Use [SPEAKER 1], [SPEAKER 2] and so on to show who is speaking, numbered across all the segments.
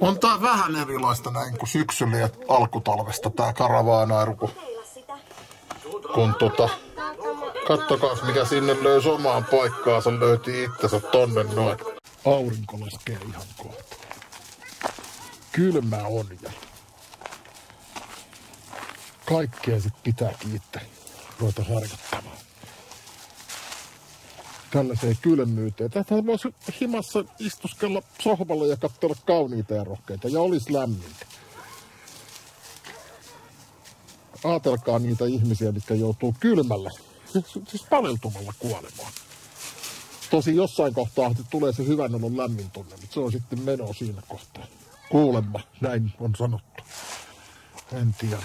[SPEAKER 1] On tää vähän erilaista näin kuin syksyllä ja alkutalvesta tää karavaanairu, kun, kun tota, kattokaa mikä sinne löysi omaan paikkaansa, löyti itsensä tonne noin. Aurinko laskee ihan kohta. Kylmä on ja kaikkea sit pitää kiittää ruveta harjoittamaan. Tällaiseen kylmyyteen. Tätä voisi himassa istuskella sohvalla ja katsella kauniita ja rohkeita ja olisi lämmintä. Aatelkaa niitä ihmisiä, jotka joutuu kylmällä, siis paleltumalla kuolemaan. Tosi jossain kohtaa tulee se hyvän olon lämmin tunne, mutta se on sitten meno siinä kohtaa. Kuulemma, näin on sanottu. En tiedä.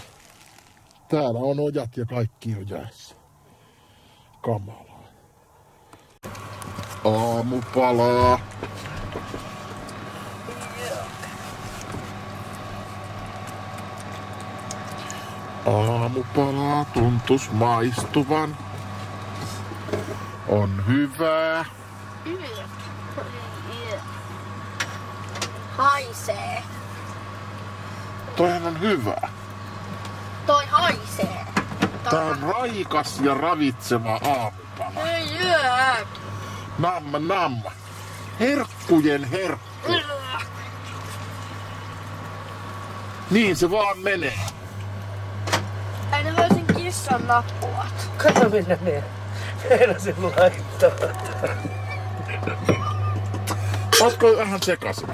[SPEAKER 1] Täällä on ojat ja kaikki on jäässä. Kamalaa. Aamu palaa. Aamu palaa, tuntus maistuvan. On hyvää.
[SPEAKER 2] Haisee.
[SPEAKER 1] Toihan on hyvää.
[SPEAKER 2] Toi haisee.
[SPEAKER 1] Tää on raikas ja ravitseva aamupala.
[SPEAKER 2] Ei jää.
[SPEAKER 1] Namma namma. Herkkujen herkku. Niin se vaan menee.
[SPEAKER 2] Ei ne löysin kissan nappulat.
[SPEAKER 3] Kato minne ne meinasin laittaa.
[SPEAKER 1] Ootko vähän sekasin?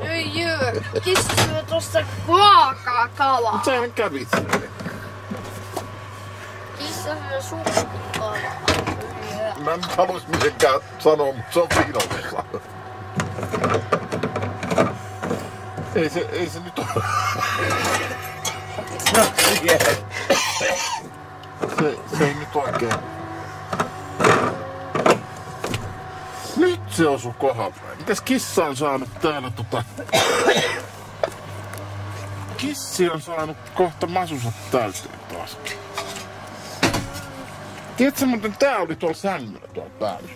[SPEAKER 2] Ei jää. Kissa syö tosta ruokaa kalaa.
[SPEAKER 1] Mut sähän kävit sinne.
[SPEAKER 2] Kissa syö sukkikalaa.
[SPEAKER 1] Mä en haluais mitenkään sanoa, mutta se on viinollessa. Ei se, ei se nyt ole. Se, se ei nyt oikein. Nyt se osu kohdalle. Mitäs kissa on saanut täällä tota... Kissi on saanut kohta masunsa täyteen taas. Tiedätkö muuten tää oli tuolla sängyllä tuolla päällä?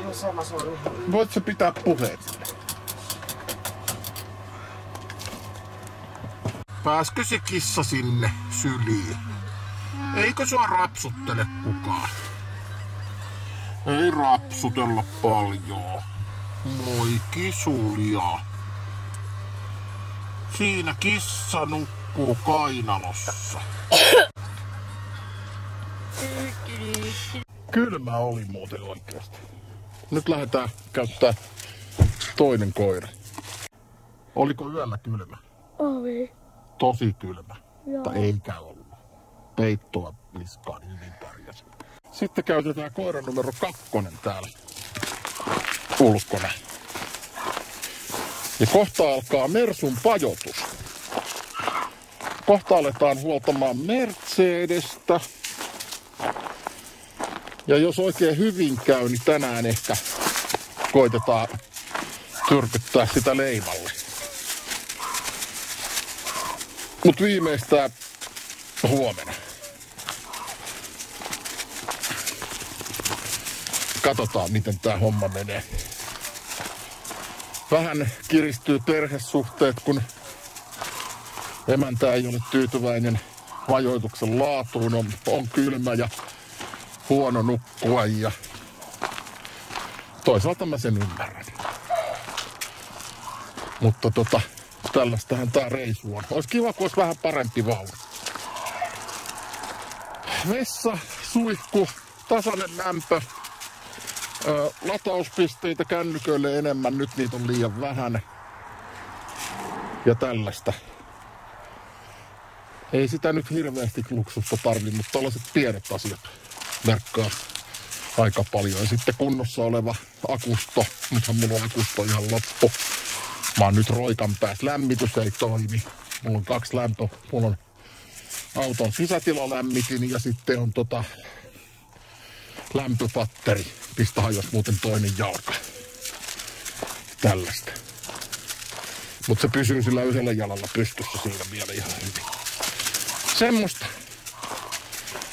[SPEAKER 3] Ihan sama sori.
[SPEAKER 1] Voit sä pitää puheet? Pääskö se kissa sinne syliin? Eikö sua rapsuttele kukaan? Ei rapsutella paljon. Moi kisulia. Siinä kissa nukkuu kainalossa. Kylmä oli muuten oikeasti. Nyt lähdetään käyttää toinen koira. Oliko yöllä kylmä?
[SPEAKER 2] Oli.
[SPEAKER 1] Tosi kylmä.
[SPEAKER 2] Joo.
[SPEAKER 1] Tai eikä ollut. Peittoa niskaan hyvin pärjäsi. Sitten käytetään koira numero kakkonen täällä ulkona. Ja kohta alkaa Mersun pajotus. Kohta aletaan huoltamaan Mercedestä. Ja jos oikein hyvin käy, niin tänään ehkä koitetaan tyrkyttää sitä leimalle. Mut viimeistään huomenna. Katsotaan, miten tämä homma menee. Vähän kiristyy perhesuhteet, kun emäntä ei ole tyytyväinen majoituksen laatuun. On, on kylmä ja huono nukkua ja toisaalta mä sen ymmärrän. Mutta tota, tällaistähän tää reisu on. Olisi kiva, kun olisi vähän parempi vauva. Vessa, suihku, tasainen lämpö, ö, latauspisteitä kännyköille enemmän, nyt niitä on liian vähän. Ja tällaista. Ei sitä nyt hirveästi luksusta tarvi, mutta tällaiset pienet asiat merkkaa aika paljon. Ja sitten kunnossa oleva akusto. Nythän mulla on akusto ihan loppu. Mä oon nyt roikan päässä. Lämmitys ei toimi. Mulla on kaksi lämpö. Mulla on auton sisätilalämmitin ja sitten on tota lämpöpatteri. Pistä hajos muuten toinen jalka. Tällaista. Mutta se pysyy sillä yhdellä jalalla pystyssä siinä vielä ihan hyvin. Semmoista.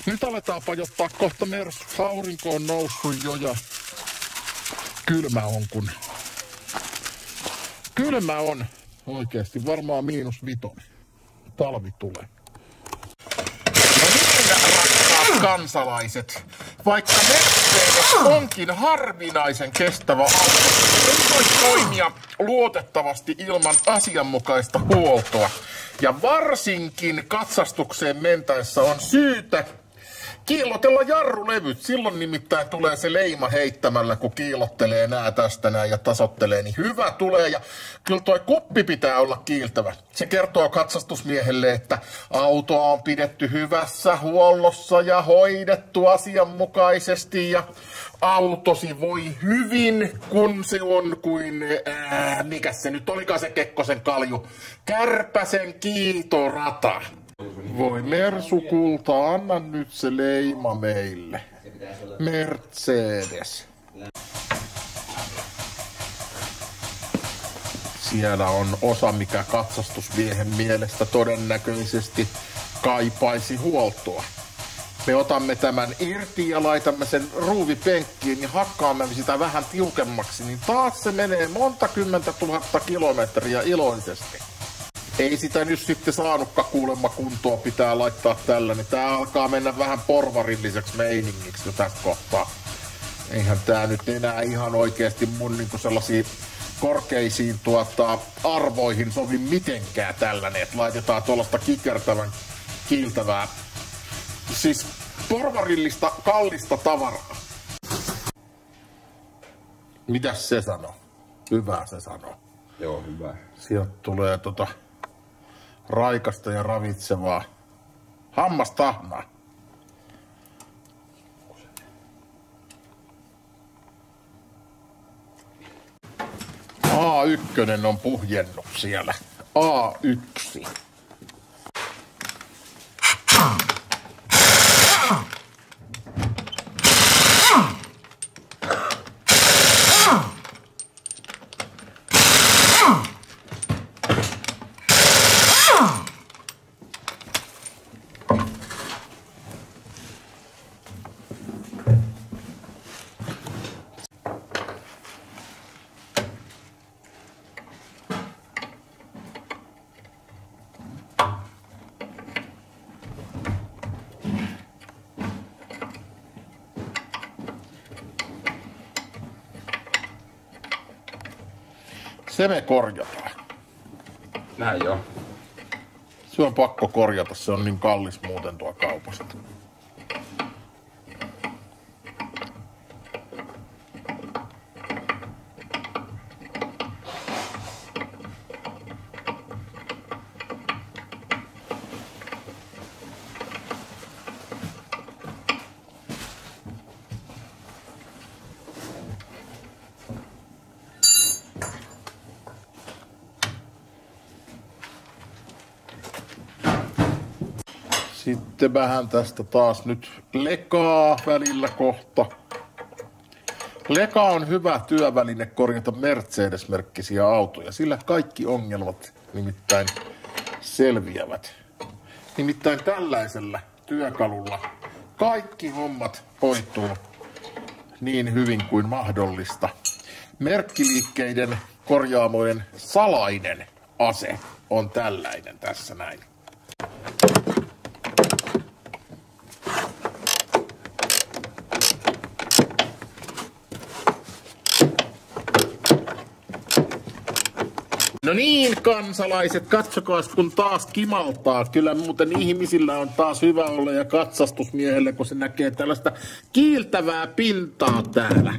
[SPEAKER 1] Nyt aletaan pajottaa kohta Mersu. Aurinko on noussut jo ja kylmä on kun Kylmä on oikeasti, varmaan miinus vitonen. Talvi tulee. No niin, rakkaat kansalaiset. Vaikka Mercedes onkin harvinaisen kestävä auto, ei voi toimia luotettavasti ilman asianmukaista huoltoa. Ja varsinkin katsastukseen mentäessä on syytä kiillotella jarrulevyt. Silloin nimittäin tulee se leima heittämällä, kun kiillottelee nää tästä näin ja tasottelee, niin hyvä tulee. Ja kyllä toi kuppi pitää olla kiiltävä. Se kertoo katsastusmiehelle, että auto on pidetty hyvässä huollossa ja hoidettu asianmukaisesti ja autosi voi hyvin, kun se on kuin, ää, mikä se nyt olikaan se Kekkosen kalju, Kärpäsen kiitorata. Voi Mersukulta, anna nyt se leima meille. Mercedes. Siellä on osa, mikä katsastusmiehen mielestä todennäköisesti kaipaisi huoltoa. Me otamme tämän irti ja laitamme sen ruuvipenkkiin ja hakkaamme sitä vähän tiukemmaksi, niin taas se menee monta kymmentä tuhatta kilometriä iloisesti ei sitä nyt sitten saanutkaan kuulemma kuntoa pitää laittaa tällä, niin tää alkaa mennä vähän porvarilliseksi meiningiksi jo tästä kohtaa. Eihän tää nyt enää ihan oikeasti mun niinku sellaisiin korkeisiin tuota, arvoihin sovi mitenkään tällainen, että laitetaan tuollaista kikertävän kiiltävää, siis porvarillista kallista tavaraa. Mitäs se sanoo? Hyvä se sanoo.
[SPEAKER 4] Joo, hyvä.
[SPEAKER 1] Sieltä tulee tota raikasta ja ravitsevaa hammastahnaa. A1 on puhjennut siellä. A1. Se me korjataan.
[SPEAKER 4] Näin joo.
[SPEAKER 1] Se on pakko korjata, se on niin kallis muuten tuo kaupasta. Sitten vähän tästä taas nyt lekaa välillä kohta. Leka on hyvä työväline korjata Mercedes-merkkisiä autoja, sillä kaikki ongelmat nimittäin selviävät. Nimittäin tällaisella työkalulla kaikki hommat hoituu niin hyvin kuin mahdollista. Merkkiliikkeiden korjaamojen salainen ase on tällainen tässä näin. No niin, kansalaiset, katsokaa kun taas kimaltaa. Kyllä muuten ihmisillä on taas hyvä olla ja katsastusmiehelle, kun se näkee tällaista kiiltävää pintaa täällä.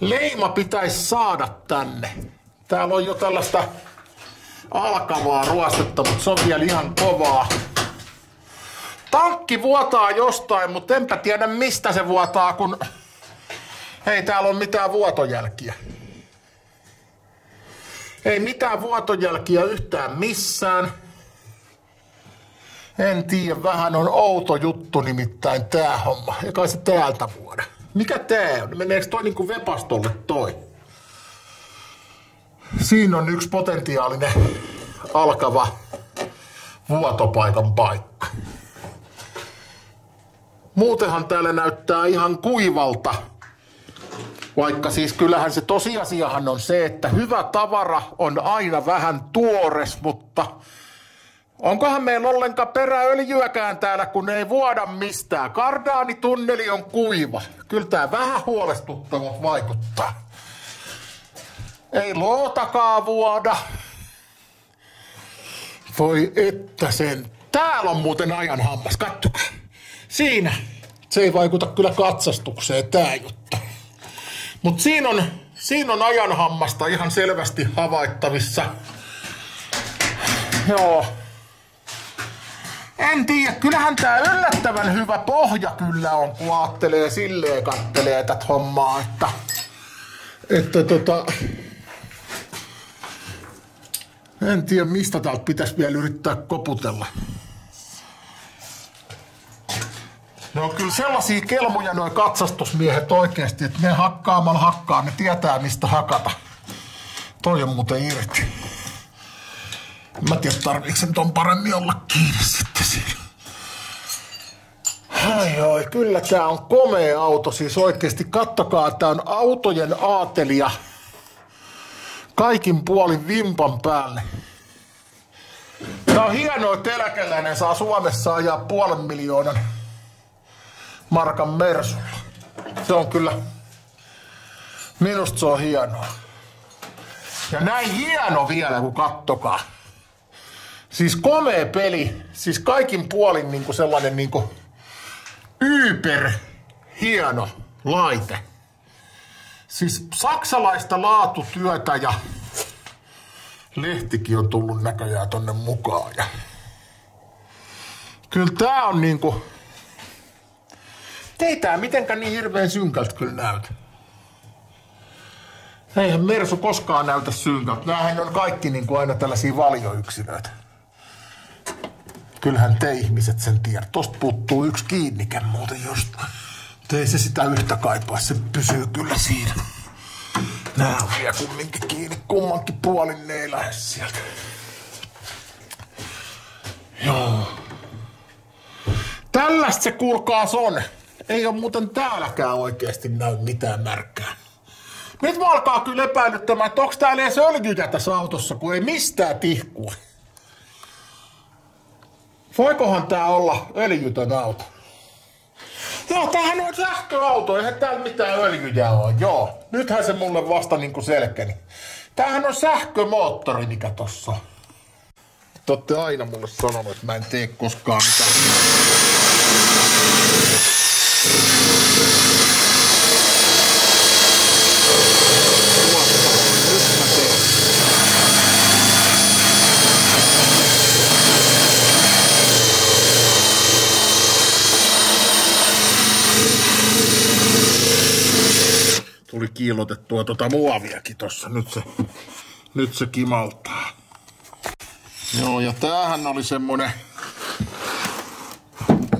[SPEAKER 1] Leima pitäisi saada tänne. Täällä on jo tällaista alkavaa ruostetta, mutta se on vielä ihan kovaa. Tankki vuotaa jostain, mutta enpä tiedä mistä se vuotaa, kun ei täällä ole mitään vuotojälkiä. Ei mitään vuotojälkiä yhtään missään. En tiedä, vähän on outo juttu nimittäin tää homma. Eikä se täältä vuoda. Mikä tää on? Meneekö toi niinku vepastolle toi? Siinä on yksi potentiaalinen alkava vuotopaikan paikka. Muutenhan täällä näyttää ihan kuivalta. Vaikka siis kyllähän se tosiasiahan on se, että hyvä tavara on aina vähän tuores, mutta onkohan meillä ollenkaan peräöljyäkään täällä, kun ei vuoda mistään. Kardaanitunneli on kuiva. Kyllä tää vähän huolestuttava vaikuttaa. Ei lootakaan vuoda. Voi että sen. Täällä on muuten ajan hammas, kattokaa. Siinä. Se ei vaikuta kyllä katsastukseen, tää juttu. Mut siinä on, siinä on ajan hammasta ihan selvästi havaittavissa. Joo. En tiedä, kyllähän tää yllättävän hyvä pohja kyllä on, kun ajattelee silleen kattelee tätä hommaa, että, että tota, en tiedä, mistä täältä pitäisi vielä yrittää koputella. Ne on kyllä sellaisia kelmuja noin katsastusmiehet oikeasti, että ne hakkaamalla hakkaa, ne tietää mistä hakata. Toi on muuten irti. Mä tiedä, tarviiko sen ton paremmin olla kiinni sitten siinä. Ai oi, kyllä tää on komea auto. Siis oikeesti kattokaa, tää on autojen aatelia. Kaikin puolin vimpan päälle. Tää on hienoa, että eläkeläinen saa Suomessa ajaa puolen miljoonan markan Mersulla. Se on kyllä, minusta se on hienoa. Ja näin hieno vielä, kun kattokaa. Siis komea peli, siis kaikin puolin niinku sellainen niinku yper hieno laite. Siis saksalaista laatutyötä ja lehtikin on tullut näköjään tonne mukaan. Ja kyllä tää on niinku, ei tää mitenkään niin hirveän synkältä kyllä näytä. Eihän Mersu koskaan näytä synkältä. Nämähän on kaikki niin kuin aina tällaisia valioyksilöitä. Kyllähän te ihmiset sen tiedät. Tosta puuttuu yksi kiinnikä muuten just. Ei se sitä yhtä kaipaa, se pysyy kyllä siinä. Nää on vielä kumminkin kiinni kummankin puolin, ne ei lähde sieltä. Joo. Tällaista se kuulkaas on. Ei ole muuten täälläkään oikeasti näy mitään märkää. Nyt mä alkaa kyllä epäilyttämään, että onko täällä edes öljytä tässä autossa, kun ei mistään tihkua. Voikohan tää olla öljytön auto? Joo, tämähän on sähköauto, eihän täällä mitään öljyjä ole. Joo, nythän se mulle vasta niinku selkeni. Tämähän on sähkömoottori, mikä tossa on. Te aina mulle sanonut, että mä en tee koskaan mitään. Tuli kiilotettua tota muoviakin tossa. Nyt se, nyt se kimaltaa. Joo, ja tämähän oli semmonen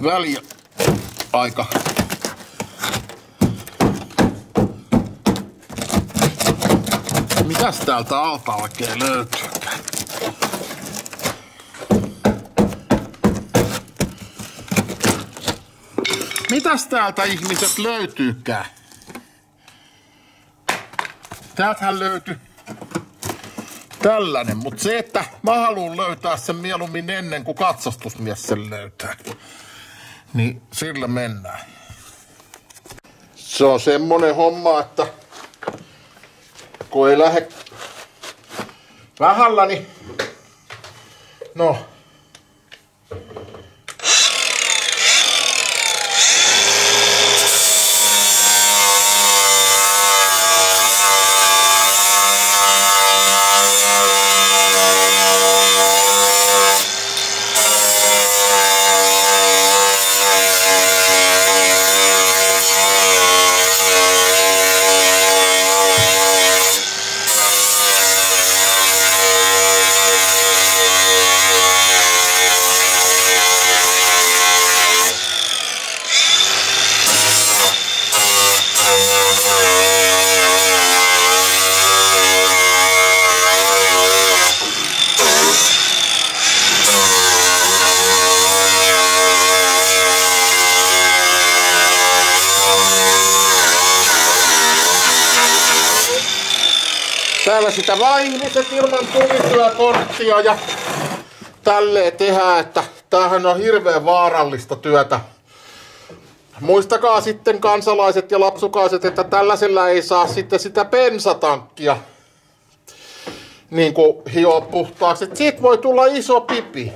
[SPEAKER 1] väliaika. Mitäs täältä alta oikein löytyy? Mitäs täältä ihmiset löytyykään? Täältähän löytyy tällainen, mutta se, että mä haluan löytää sen mieluummin ennen kuin katsastusmies sen löytää, niin sillä mennään. Se on semmonen homma, että kun ei lähde vähällä, niin no, Täällä sitä vaan ihmiset ilman tulityökorttia ja tälleen tehdään, että tämähän on hirveän vaarallista työtä. Muistakaa sitten kansalaiset ja lapsukaiset, että tällaisella ei saa sitten sitä bensatankkia niin kuin hioa puhtaaksi. Siitä voi tulla iso pipi.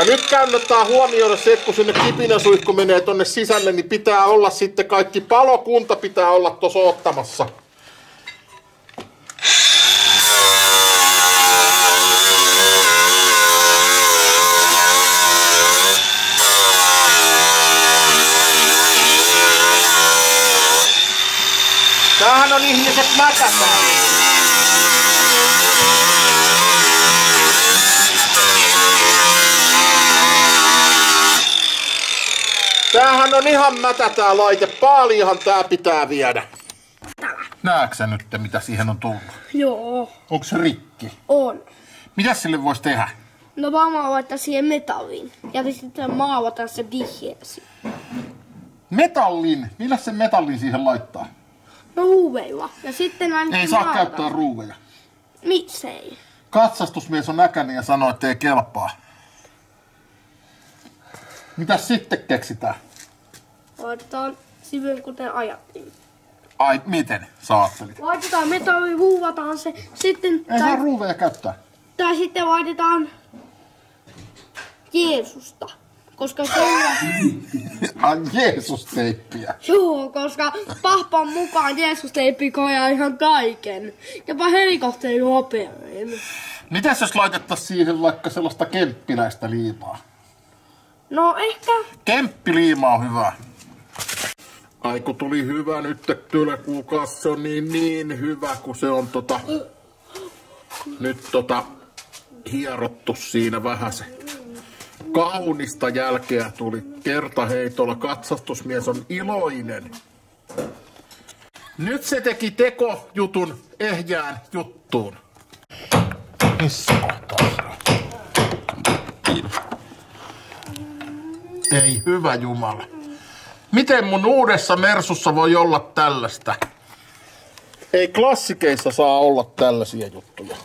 [SPEAKER 1] Ja nyt kannattaa huomioida se, että kun sinne kipinäsuihku menee tonne sisälle, niin pitää olla sitten kaikki palokunta pitää olla tuossa ottamassa. Tämähän on ihmiset mätätään. Tämähän on ihan mätä tää laite. Paalihan tää pitää viedä. Näetkö sä nyt, mitä siihen on tullut?
[SPEAKER 2] Joo,
[SPEAKER 1] Onko se rikki?
[SPEAKER 2] on.
[SPEAKER 1] Mitä sille voisi tehdä?
[SPEAKER 2] No vaan laittaa siihen metalliin. Ja sitten maalata se vihjeesi.
[SPEAKER 1] Metallin. Millä se metallin siihen laittaa?
[SPEAKER 2] No ruuveilla. Ja sitten aina
[SPEAKER 1] Ei saa
[SPEAKER 2] maalata.
[SPEAKER 1] käyttää ruuveja.
[SPEAKER 2] Miksei?
[SPEAKER 1] Katsastusmies on näkäinen ja sanoo, että ei kelpaa. Mitäs sitten keksitään?
[SPEAKER 2] Laitetaan sivuun kuten ajattelin.
[SPEAKER 1] Ai, miten sä ajattelit?
[SPEAKER 2] Laitetaan metalli, ruuvataan se. Sitten,
[SPEAKER 1] Ei saa
[SPEAKER 2] tai,
[SPEAKER 1] ruuveja käyttää.
[SPEAKER 2] tai sitten laitetaan Jeesusta. Koska se on...
[SPEAKER 1] Ai Jeesus-teippiä.
[SPEAKER 2] Joo, koska pahpan mukaan Jeesus teipi kojaa ihan kaiken. Jopa helikopterin operin.
[SPEAKER 1] Mitäs jos laitettaisiin siihen vaikka sellaista kemppiläistä liimaa?
[SPEAKER 2] No ehkä...
[SPEAKER 1] Kemppiliima on hyvä. Ai kun tuli hyvä nyt, kyllä se on niin, niin hyvä, kun se on tota, nyt tota, hierottu siinä vähän se. Kaunista jälkeä tuli kertaheitolla. Katsastusmies on iloinen. Nyt se teki tekojutun ehjään juttuun. Missä? Ei hyvä Jumala. Miten mun uudessa Mersussa voi olla tällaista? Ei klassikeissa saa olla tällaisia juttuja.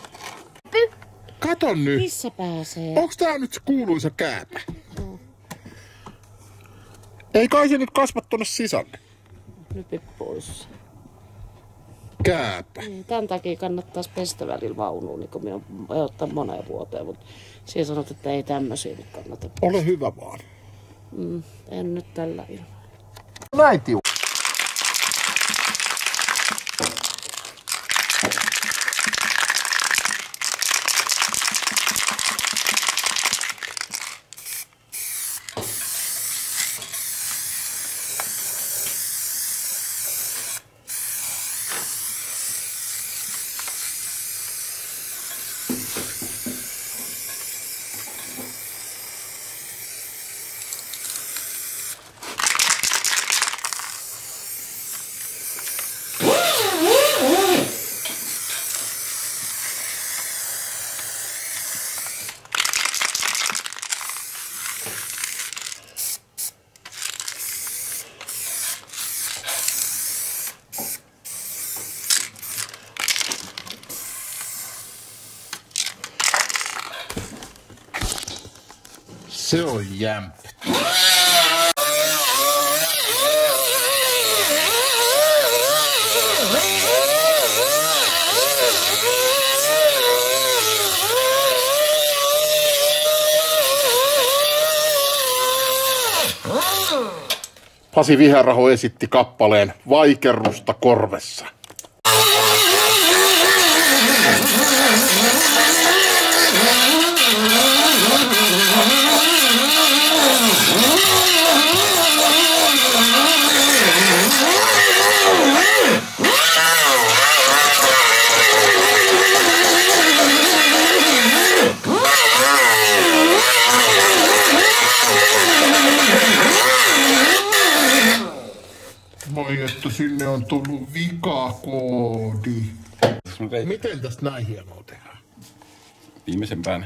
[SPEAKER 1] Kato nyt.
[SPEAKER 5] Missä pääsee?
[SPEAKER 1] Onks tää nyt se kuuluisa kääpä? Ei kai se nyt kasva tonne sisälle.
[SPEAKER 5] Nypi pois.
[SPEAKER 1] Kääpä.
[SPEAKER 5] Niin, Tämän takia kannattaisi pestä välillä vaunuun, niin kuin minä ottaa moneen vuoteen, mutta siihen sanot, että ei tämmöisiä nyt kannata.
[SPEAKER 1] Ole hyvä vaan.
[SPEAKER 5] Mm, en nyt tällä ilman.
[SPEAKER 1] 90 Så jämt. Pasi Viherraho esitti kappaleen vaikerusta korvessa. Sinne on tullut vikakoodi. Miten tästä näin hienoa tehdään?
[SPEAKER 4] viimeisen päälle.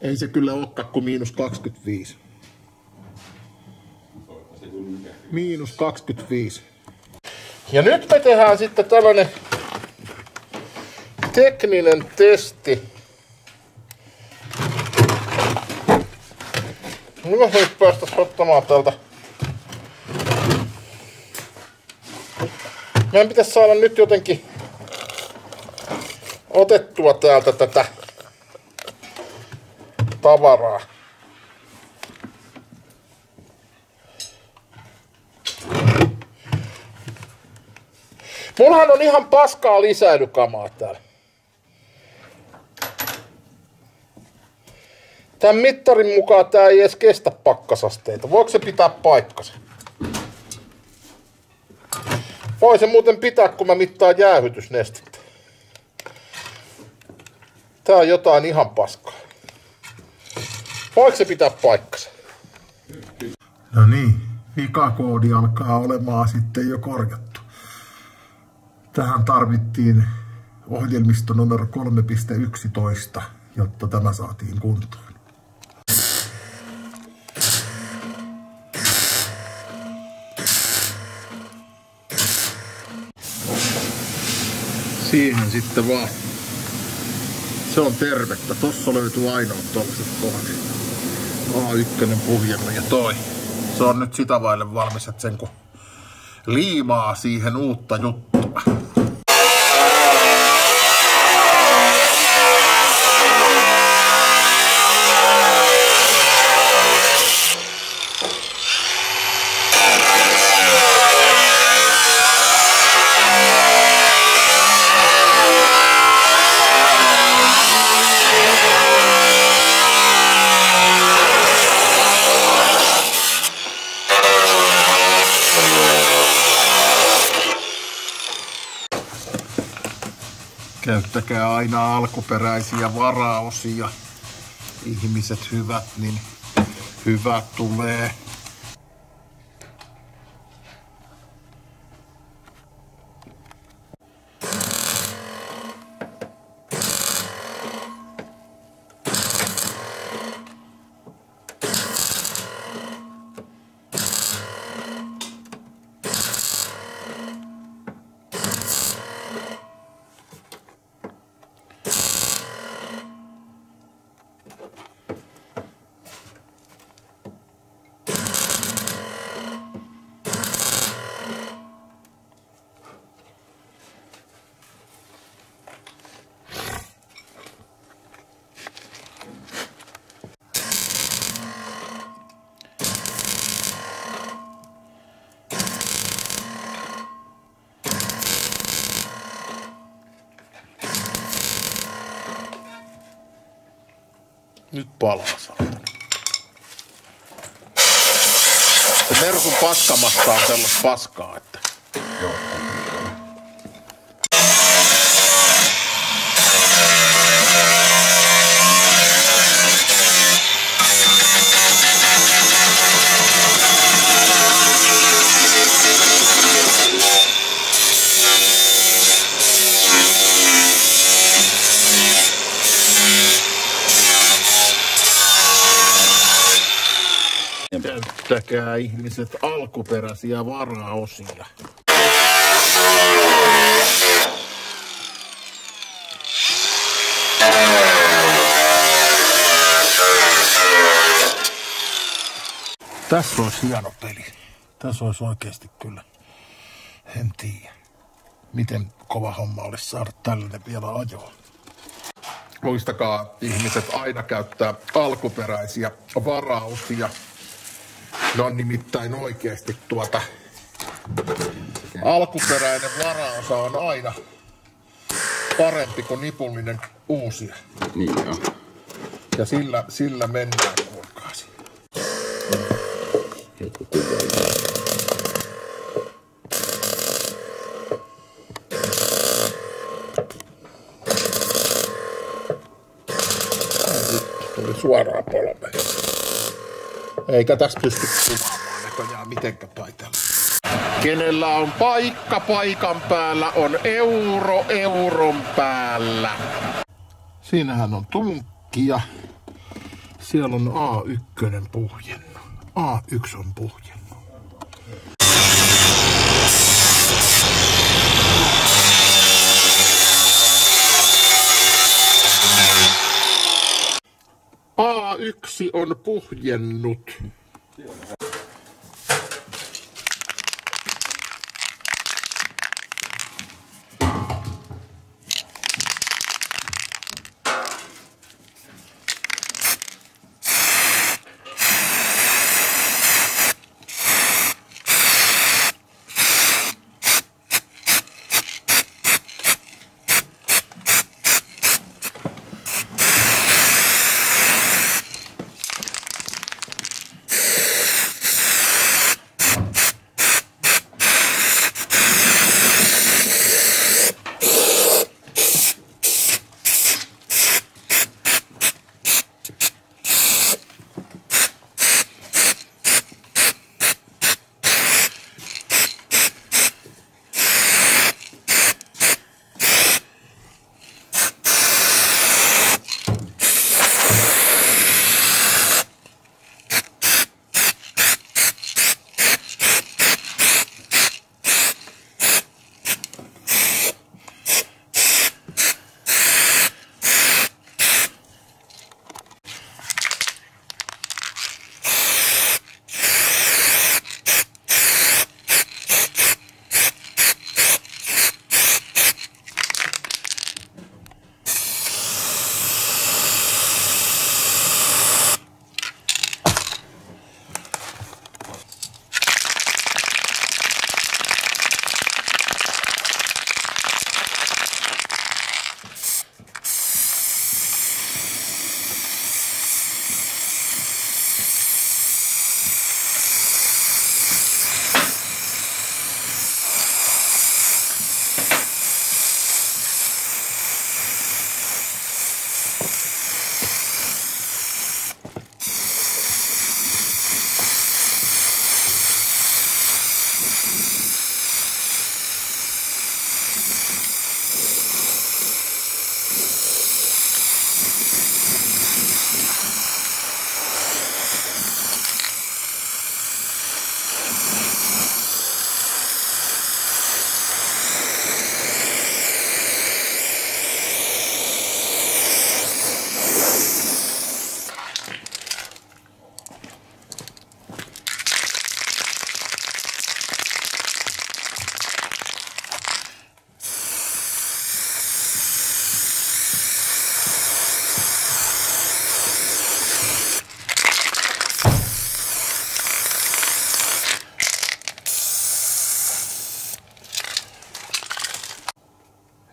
[SPEAKER 1] Ei se kyllä olekaan kuin miinus 25. Miinus 25. Ja nyt me tehdään sitten tällainen tekninen testi. Mulla nyt päästäis ottamaan täältä. Meidän pitäisi saada nyt jotenkin otettua täältä tätä tavaraa. Mullahan on ihan paskaa lisäilykamaa täällä. Tämän mittarin mukaan tää ei edes kestä pakkasasteita. Voiko se pitää paikkansa? Voi se muuten pitää, kun mä mittaan jäähytysnestettä. Tää on jotain ihan paskaa. Voiko se pitää paikkansa? No niin, vikakoodi alkaa olemaan sitten jo korjattu. Tähän tarvittiin ohjelmisto numero 3.11, jotta tämä saatiin kuntoon. Siihen sitten vaan. Se on tervettä. Tossa löytyy ainoa tollaset kohdat. A1 puhjelma ja toi. Se on nyt sitä vaille valmis, että sen kun liimaa siihen uutta juttua. Käyttäkää aina alkuperäisiä varaosia. Ihmiset hyvät, niin hyvä tulee. Palaa saatana. Mersun paskamassa on sellaista paskaa, Käyttäkää ihmiset alkuperäisiä varaosia. Tässä olisi hieno peli. Tässä olisi oikeasti kyllä. En tiedä, miten kova homma olisi saada tällainen vielä ajoon. Muistakaa ihmiset aina käyttää alkuperäisiä varaosia. Ne on nimittäin oikeasti tuota... Alkuperäinen varaosa on aina parempi kuin nipullinen uusia.
[SPEAKER 4] Niin joo.
[SPEAKER 1] Ja sillä, sillä mennään, kuulkaasi.
[SPEAKER 4] Joku
[SPEAKER 1] suoraan polveen. Eikä tässä pysty kuvaamaan näköjään mitenkä taitella. Kenellä on paikka paikan päällä, on euro euron päällä. Siinähän on tunkki ja siellä on A1 puhjennut. A1 on puhjennut. A1 on puhjennut.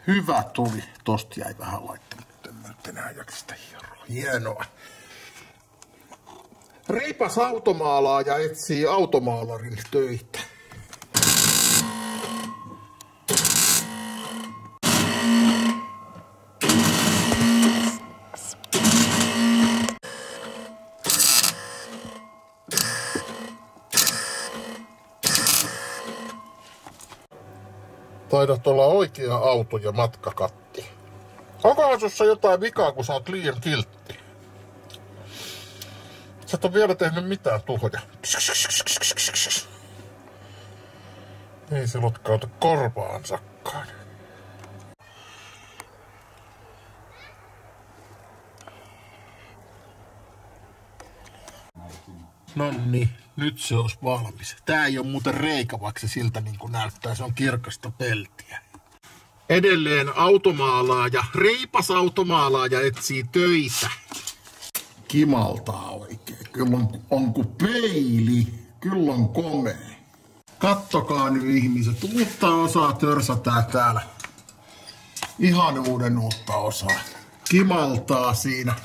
[SPEAKER 1] Hyvä tuli. Tosta jäi vähän laittamatta. En mä nyt enää jaksa sitä hieroa. Hienoa. Reipas automaalaaja etsii automaalarin töitä. Taidat olla oikea auto ja matkakatti. Onkohan sussa jotain vikaa, kun sä oot liian kiltti? Sä et ole vielä tehnyt mitään tuhoja. Ei se lotkauta korvaansakaan. Niin, nyt se olisi valmis. Tää ei ole muuten reikä, vaikka se siltä niin kuin näyttää. Se on kirkasta peltiä. Edelleen automaalaaja, reipas automaalaaja etsii töitä. Kimaltaa oikein. Kyllä on, on kuin peili. Kyllä on komea. Kattokaa nyt ihmiset, uutta osaa törsätään täällä. Ihan uuden uutta osaa. Kimaltaa siinä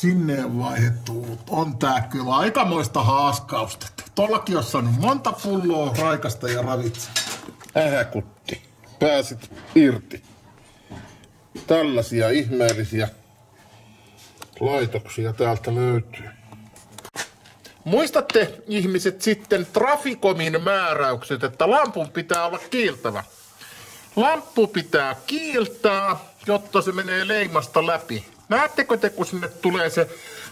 [SPEAKER 1] sinne on vaihdettu. On tää kyllä aikamoista haaskausta. Tollakin on saanut monta pulloa raikasta ja ravitse. Ähäkutti. Pääsit irti. Tällaisia ihmeellisiä laitoksia täältä löytyy. Muistatte ihmiset sitten Traficomin määräykset, että lampun pitää olla kiiltävä. Lamppu pitää kiiltää, jotta se menee leimasta läpi. Näettekö te, kun sinne tulee se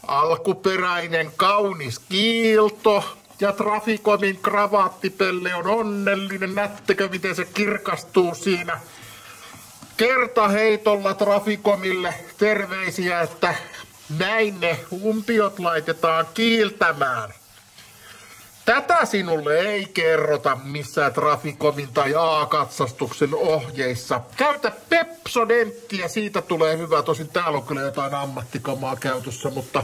[SPEAKER 1] alkuperäinen kaunis kiilto, Ja Trafikomin kravaattipelle on onnellinen. Nättekö miten se kirkastuu siinä? Kertaheitolla Trafikomille terveisiä, että näin ne umpiot laitetaan kiiltämään. Tätä sinulle ei kerrota missään Trafikomin tai A-katsastuksen ohjeissa. Käytä Pepsodenttiä, siitä tulee hyvä. Tosin täällä on kyllä jotain ammattikamaa käytössä, mutta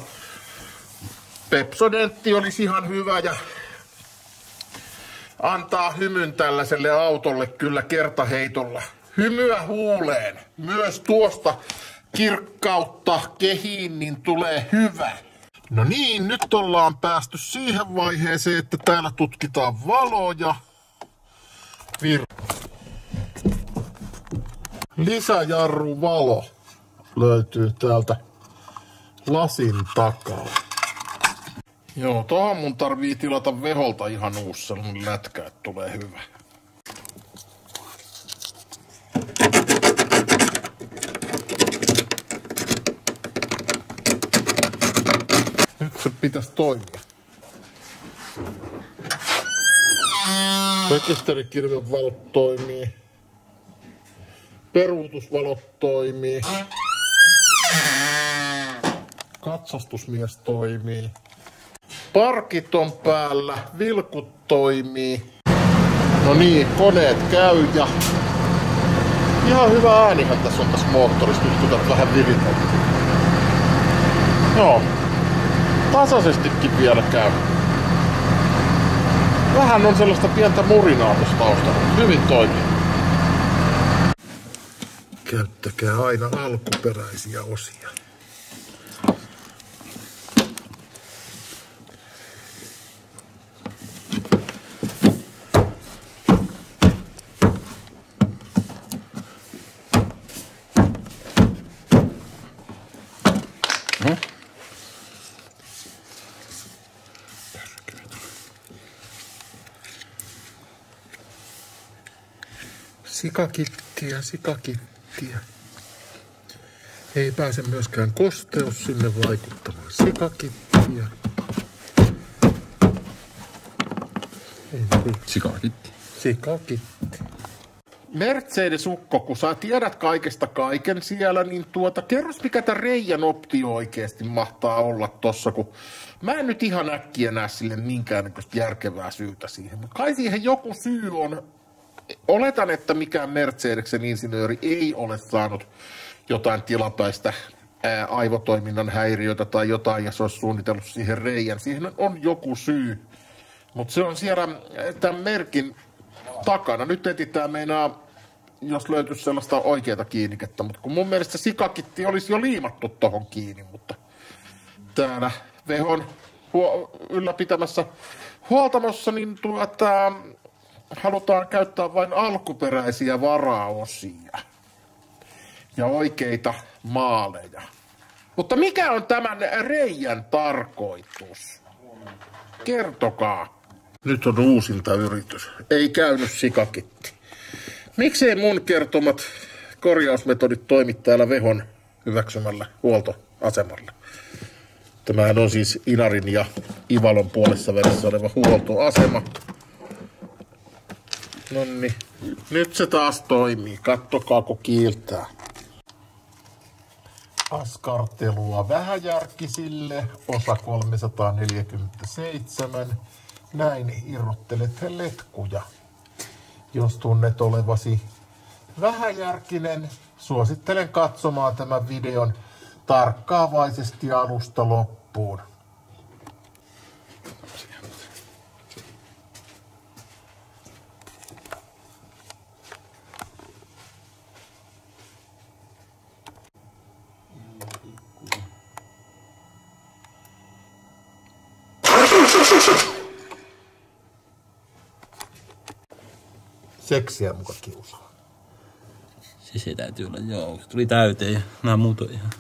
[SPEAKER 1] Pepsodentti olisi ihan hyvä ja antaa hymyn tällaiselle autolle kyllä kertaheitolla. Hymyä huuleen. Myös tuosta kirkkautta kehiin, niin tulee hyvä. No niin, nyt ollaan päästy siihen vaiheeseen, että täällä tutkitaan valoja. Vir- Lisäjarru valo löytyy täältä lasin takaa. Joo, tohon mun tarvii tilata veholta ihan uusi sellainen lätkä, että tulee hyvä. Nyt se pitäisi toimia. Rekisterikirjan valot toimii. Peruutusvalot toimii. Katsastusmies toimii. Parkit on päällä, vilkut toimii. No niin, koneet käy ja ihan hyvä äänihän tässä on tässä moottorissa, nyt kun vähän viritään. Joo, tasaisestikin vielä käy. Vähän on sellaista pientä murinaa tuossa taustalla, mutta hyvin toimii. Käyttäkää aina alkuperäisiä osia. Sikakittiä, sikakittiä. Ei pääse myöskään kosteus sinne vaikuttamaan. Sikakittiä. Ei.
[SPEAKER 4] Sikakitti.
[SPEAKER 1] Sikakitti. Mercedes Ukko, kun sä tiedät kaikesta kaiken siellä, niin tuota, kerros mikä tämä Reijan optio oikeasti mahtaa olla tossa, kun mä en nyt ihan äkkiä näe sille minkäännäköistä järkevää syytä siihen, mutta kai siihen joku syy on. Oletan, että mikään Mercedeksen insinööri ei ole saanut jotain tilapäistä aivotoiminnan häiriötä tai jotain, ja se olisi suunnitellut siihen Reijan. Siihen on joku syy. Mutta se on siellä tämän merkin takana. Nyt etsitään meinaa, jos löytyisi sellaista oikeaa kiinnikettä, mutta kun mun mielestä sikakitti olisi jo liimattu tohon kiinni, mutta täällä Vehon huo- ylläpitämässä huoltamossa, niin tuota, halutaan käyttää vain alkuperäisiä varaosia ja oikeita maaleja. Mutta mikä on tämän reijän tarkoitus? Kertokaa. Nyt on uusinta yritys. Ei käynyt sikakitti. Miksei mun kertomat korjausmetodit toimi täällä Vehon hyväksymällä huoltoasemalla? Tämähän on siis Inarin ja Ivalon puolessa välissä oleva huoltoasema. Nonni, nyt se taas toimii. Kattokaa, kun kiiltää. Askartelua vähäjärkisille, osa 347. Näin irrottelet letkuja. Jos tunnet olevasi vähäjärkinen, suosittelen katsomaan tämän videon tarkkaavaisesti alusta loppuun. Seksiä muka kiusaa.
[SPEAKER 6] Se, se täytyy olla, joo. Tuli täyteen ja nämä muut on ihan...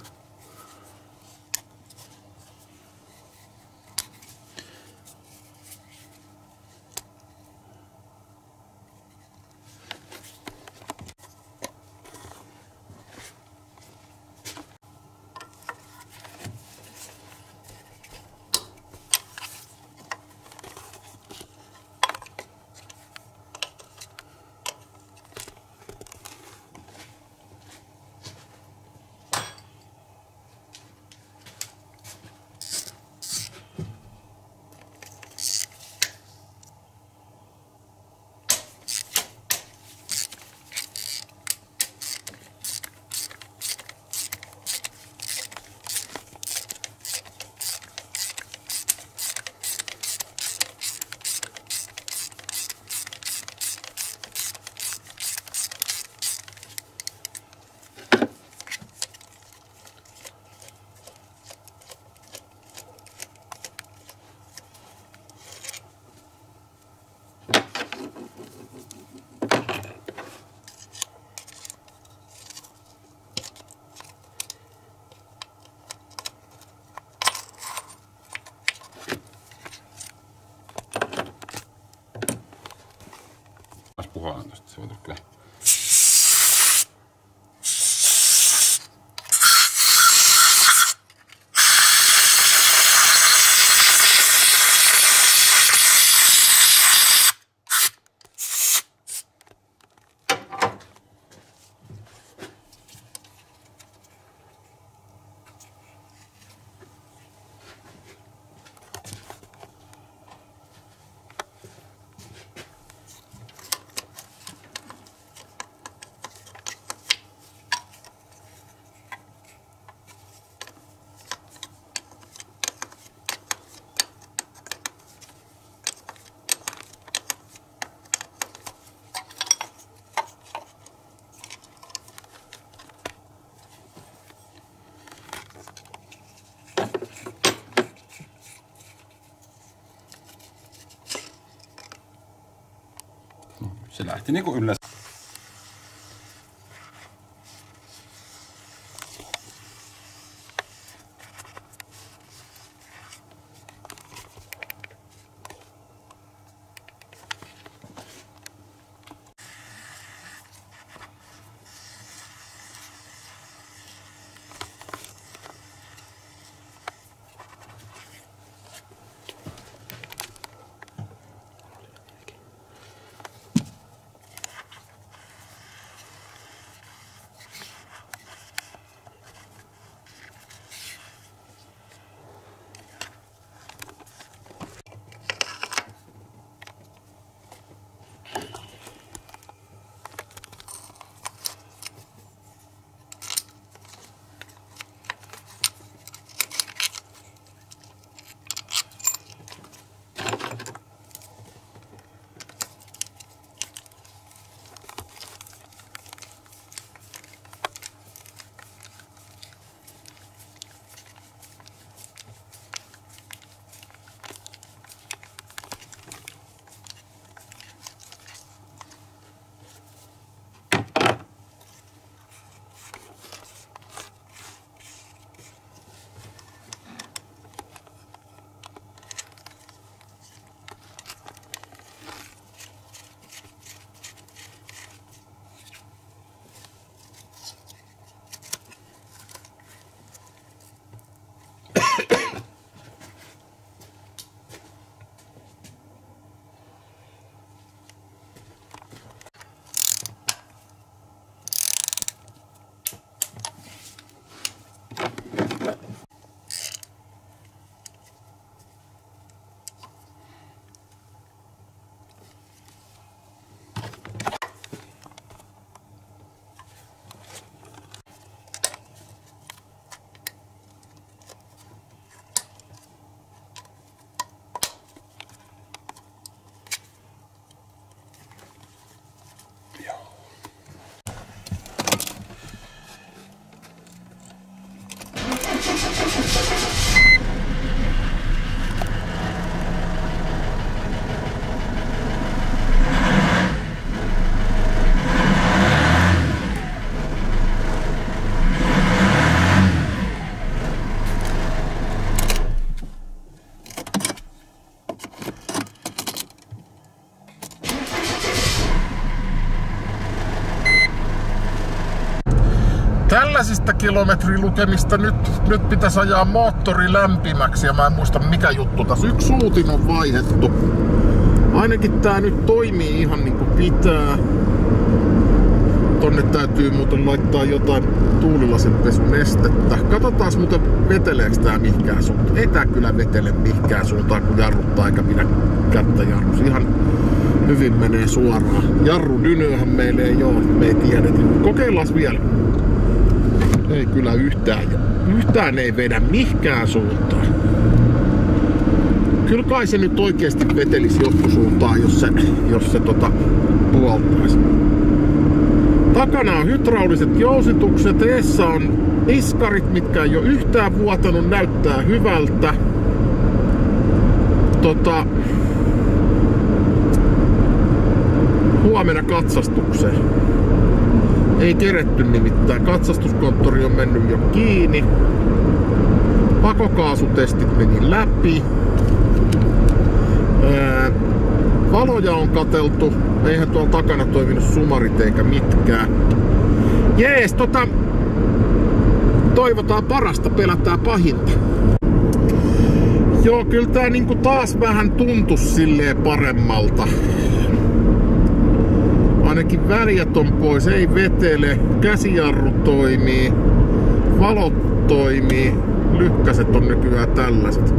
[SPEAKER 4] Se voitais kyllä. Tenía, las 000
[SPEAKER 1] kilometriä lukemista. Nyt, nyt pitäisi ajaa moottori lämpimäksi ja mä en muista mikä juttu tässä. Yksi suutin on vaihdettu. Ainakin tää nyt toimii ihan niin kuin pitää. Tonne täytyy muuten laittaa jotain tuulilasinpesunestettä. Katsotaan muuten veteleekö tää mihkään suuntaan. Ei tää kyllä vetele mihkään suuntaan kun jarruttaa eikä pidä kättä jarrus. Ihan hyvin menee suoraan. Jarru dynyöhän meille ei oo, me ei tiedetä. Kokeillaan vielä. Ei kyllä yhtään, yhtään ei vedä mihinkään suuntaan. Kyllä kai se nyt oikeasti vetelisi johonkin suuntaan, jos se, jos se tota, puoltaisi. Takana on hydrauliset jousitukset, eessä on iskarit, mitkä ei ole yhtään vuotanut, näyttää hyvältä. Tota, huomenna katsastukseen. Ei keretty nimittäin. Katsastuskonttori on mennyt jo kiinni. Pakokaasutestit meni läpi. Valoja on kateltu. Eihän tuolla takana toiminut sumarit eikä mitkään. Jees, tota... Toivotaan parasta, pelätään pahinta. Joo, kyllä tää niinku taas vähän tuntus silleen paremmalta. Ainakin väljät on pois, ei vetele, käsijarru toimii, valot toimii, lykkäset on nykyään tällaiset.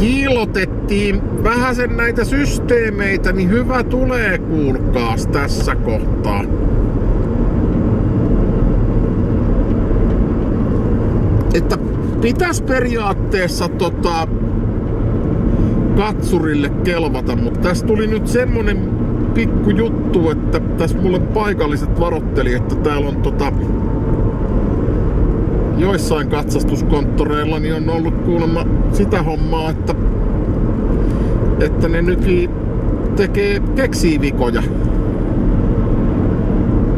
[SPEAKER 1] Kiilotettiin vähän sen näitä systeemeitä, niin hyvä tulee kuulkaas tässä kohtaa. Että pitäisi periaatteessa tota, katsurille kelvata, mutta tässä tuli nyt semmonen pikku juttu, että tässä mulle paikalliset varotteli, että täällä on tota, joissain katsastuskonttoreilla niin on ollut kuulemma sitä hommaa, että, että ne nyki tekee keksii vikoja.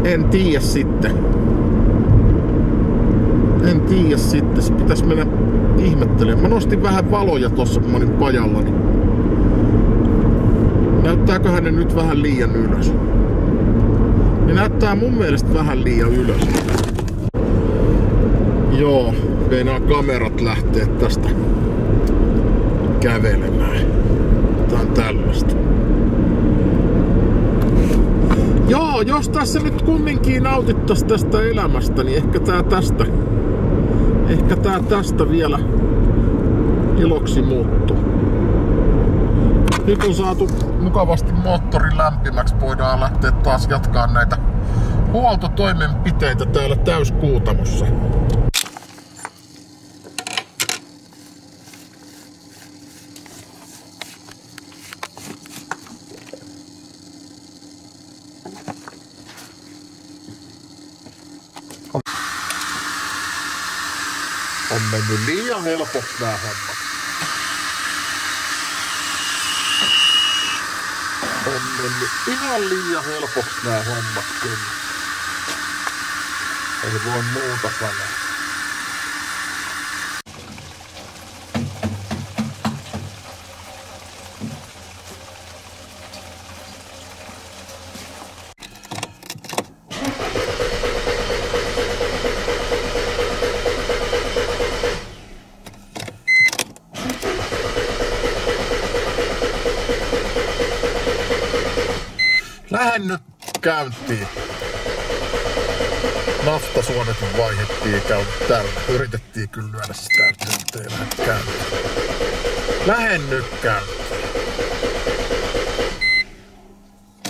[SPEAKER 1] En tiedä sitten. En tiedä sitten. Se pitäisi mennä ihmettelemään. Mä nostin vähän valoja tossa, kun mä olin pajalla. Niin näyttääköhän ne nyt vähän liian ylös? Ne näyttää mun mielestä vähän liian ylös. Joo, meinaa kamerat lähtee tästä kävelemään. Tää on tällaista. Joo, jos tässä nyt kumminkin nautittais tästä elämästä, niin ehkä tää tästä, ehkä tää tästä vielä iloksi muuttuu. Nyt on saatu mukavasti moottori lämpimäksi, voidaan lähteä taas jatkaa näitä huoltotoimenpiteitä täällä täyskuutamossa. on mennyt liian helpoksi nämä hommat. On mennyt ihan liian helpoksi nämä hommat kyllä. Ei voi muuta sanoa. Lähden nyt käyntiin. Naftasuonet vaihdettiin ja käy täällä. Yritettiin kyllä lyödä sitä, että nyt ei lähde käyntiin. Lähden nyt käyntiin.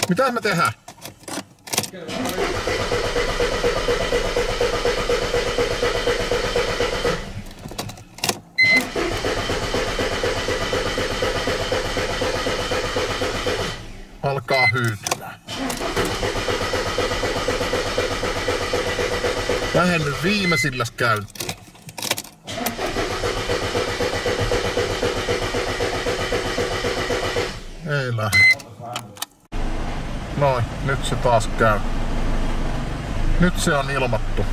[SPEAKER 1] Mitä me tehdään? alkaa hyytymään. Lähden nyt viimeisillä käyntiin. Ei lähde. Noin, nyt se taas käy. Nyt se on ilmattu.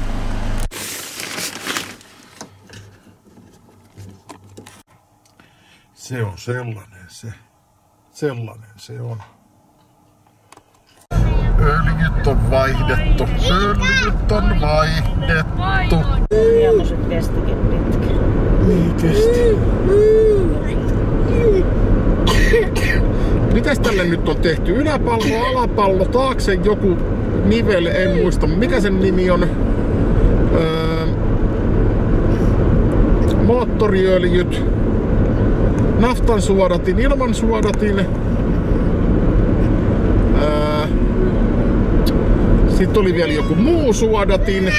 [SPEAKER 1] Se on sellainen se. Sellainen se on. Öljyt on vaihdettu. Öljyt on vaihdettu.
[SPEAKER 5] Pitkään.
[SPEAKER 1] Niin kesti. Mitäs tälle nyt on tehty? Yläpallo, alapallo, taakse joku nivel, en muista. Mikä sen nimi on? Öö, moottoriöljyt, naftan suodatin, ilman suodatin. Öö, sitten oli vielä joku muu suodatin.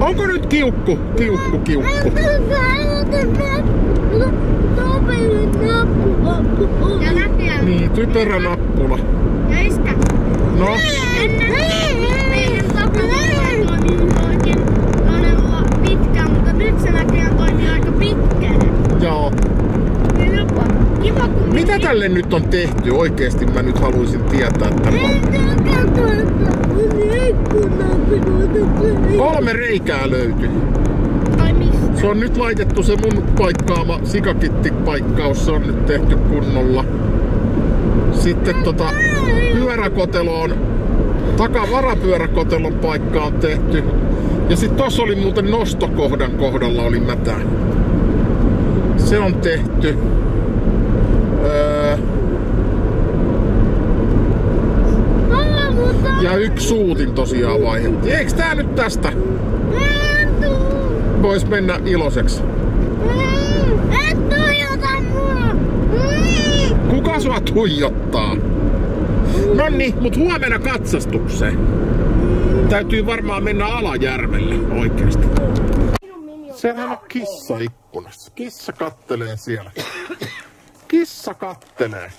[SPEAKER 1] Onko nyt kiukku? Kiukku, kiukku. Niin, typerä nappula. No,
[SPEAKER 2] Meidän takavuonna toimii oikein todella pitkään, mutta nyt se näköjään toimii aika pitkään.
[SPEAKER 1] joo.
[SPEAKER 2] Kiva, kiva kun
[SPEAKER 1] Mitä tälle nyt on tehty? Oikeesti mä nyt haluaisin tietää tämän. Kolme reikää löytyi. Se on nyt laitettu se mun paikkaama sikakitti-paikkaus, se on nyt tehty kunnolla. Sitten tota, pyöräkotelo on, takavarapyöräkotelon paikka on tehty. Ja sitten tossa oli muuten nostokohdan kohdalla oli mätä. Se on tehty. Öö,
[SPEAKER 2] Mama, mutta
[SPEAKER 1] ja yksi suutin tosiaan vaihdettiin. Eiks tää nyt tästä vois mennä iloiseksi?
[SPEAKER 2] Mm, et tuijota mua. Mm.
[SPEAKER 1] Kuka sua tuijottaa? No niin, mut huomenna katsastukseen. Täytyy varmaan mennä Alajärvelle oikeesti. Sehän on kissa ikkunassa. Kissa kattelee siellä. Kissa kattelee.